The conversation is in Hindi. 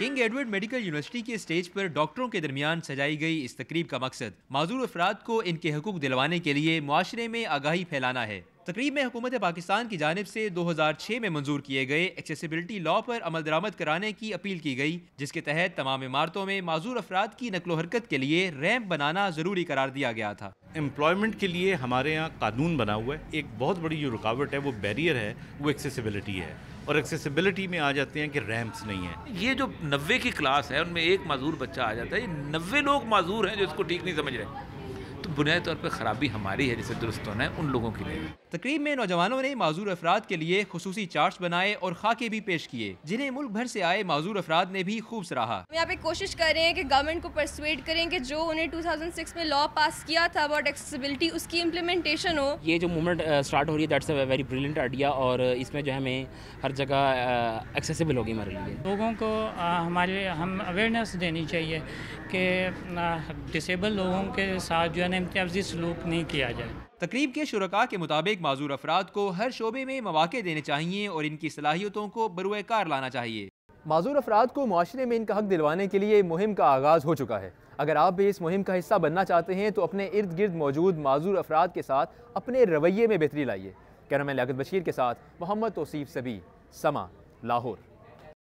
एडवर्ड मेडिकल यूनिवर्सिटी के स्टेज पर डॉक्टरों के दरमियान सजाई गई इस तकरीब का मकसद। माजूर अफराद को इनके हकूक दिलवाने के लिए माशरे में आगाही फैलाना है। तकरीब में हुकूमत पाकिस्तान की जानब से 2006 में मंजूर किए गए एक्सेसिबिलिटी लॉ पर अमल दरामद कराने की अपील की गई जिसके तहत तमाम इमारतों में माजूर अफराद की नकलो हरकत के लिए रैंप बनाना ज़रूरी करार दिया गया था। एम्प्लॉयमेंट के लिए हमारे यहाँ कानून बना हुआ है। एक बहुत बड़ी जो रुकावट है वो बैरियर है वो एक्सेसिबिलिटी है। और एक्सेसिबिलिटी में आ जाते हैं कि रैम्प्स नहीं है। ये जो नब्बे की क्लास है उनमें एक माजूर बच्चा आ जाता है। ये नब्बे लोग माजूर हैं जो इसको ठीक नहीं समझ रहे। बुनियादी तौर पर ख़राबी हमारी है जिसे दुरुस्त होना है उन लोगों के लिए। तकरीब में नौजवानों ने माजूर अफराद के लिए खसूसी चार्ट बनाए और खाके भी पेश किए जिन्हें मुल्क भर से आए माजूर अफराद ने भी खूब सराहा। हम यहाँ पे कोशिश कर रहे हैं कि गवर्नमेंट को परसुएड करें कि जो उन्हें 2006 में लॉ पास किया था अबाउट एक्सेसिबिलिटी उसकी इम्प्लीमेंटेशन हो। ये जो मूवमेंट स्टार्ट हो रही है that's a very brilliant idea और इसमें जो है हमें हर जगह एक्सेसिबल होगी हमारे लिए। लोगों को हमारे हम अवेयरनेस देनी चाहिए कि डिसेबल लोगों के साथ जो है इम्तियाजी सलूक नहीं किया जाए। तकरीब के शुरा के मुताबिक माजूर अफराद को हर शोबे में मौाक़े देने चाहिए और इनकी सलाहियतों को बरकार लाना चाहिए। माजूर अफराद को माशरे में इनका हक दिलवाने के लिए मुहिम का आगाज़ हो चुका है। अगर आप भी इस मुहिम का हिस्सा बनना चाहते हैं तो अपने इर्द गिर्द मौजूद माजूर अफराद के साथ अपने रवैये में बेहतरी लाइए। कैमरामैन लियाकत बशीर के साथ मोहम्मद तोसीफ सभी समा लाहौर।